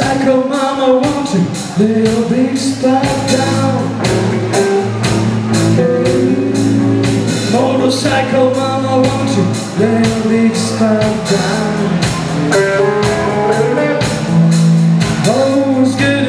Motorcycle mama, won't your big spike down? Motorcycle mama, won't your big spike down? Always get in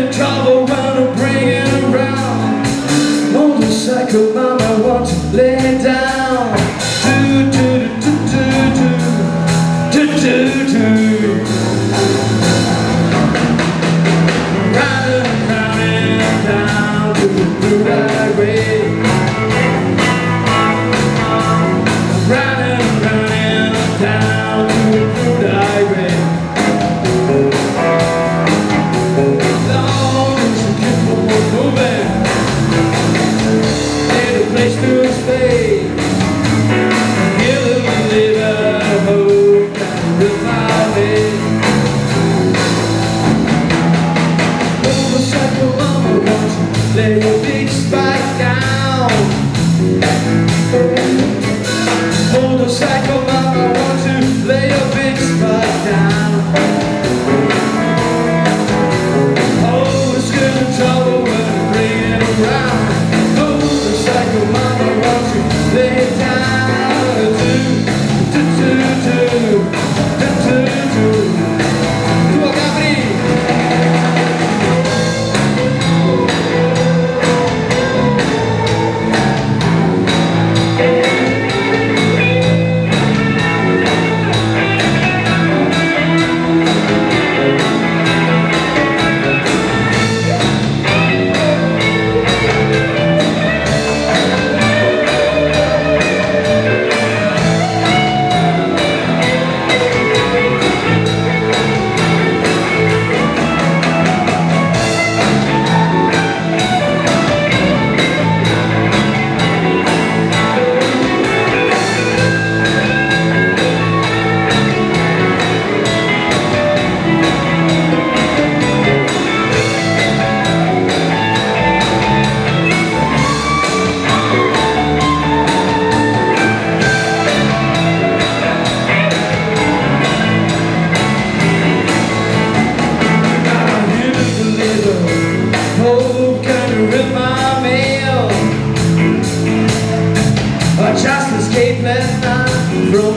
escape last night from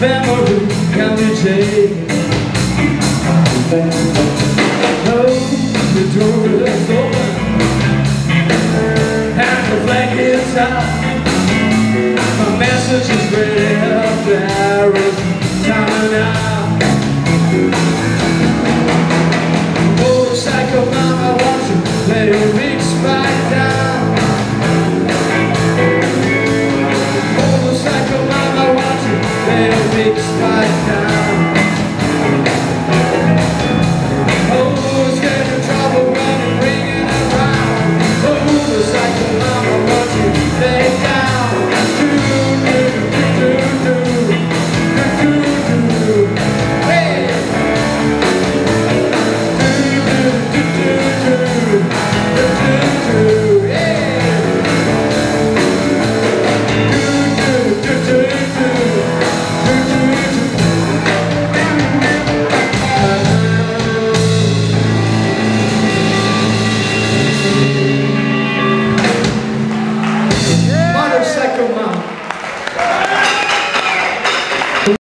memory can be taken. Oh, the door is open and the flag is high. My message is ready up there. It's time enough. Oh, psycho mama, won't you play It's my time.